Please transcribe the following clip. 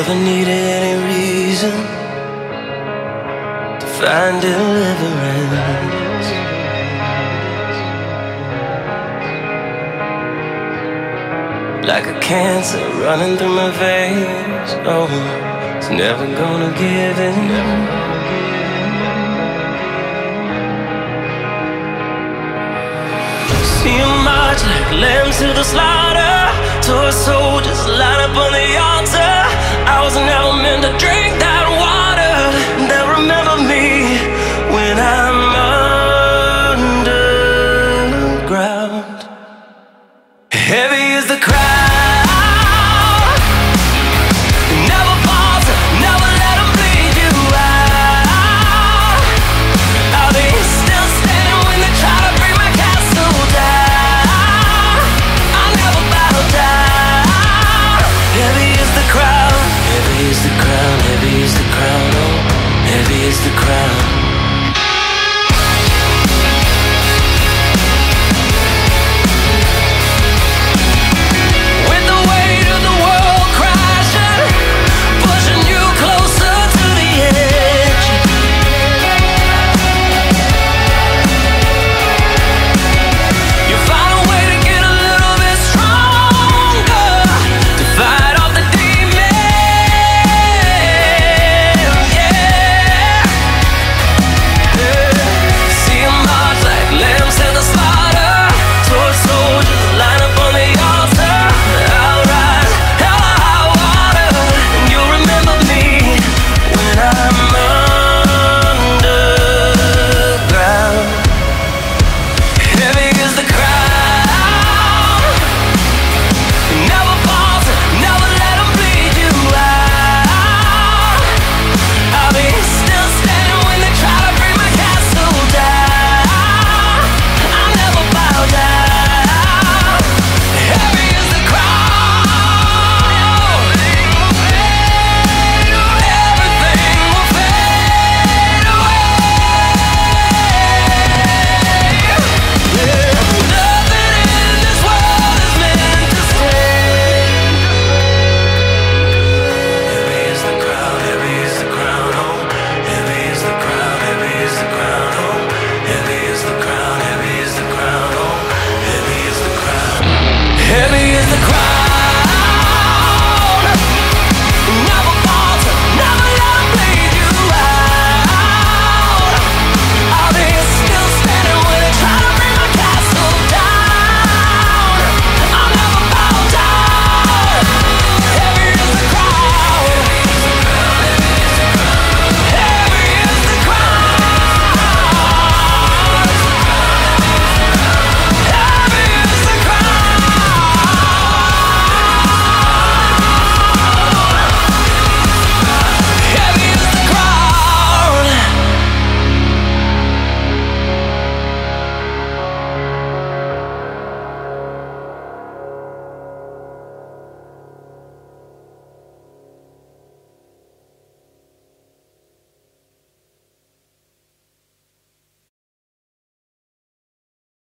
never needed any reason to find deliverance. Like a cancer running through my veins. Oh, it's never gonna give in. See you march like lambs to the slaughter. Toy soldiers line up on the altar.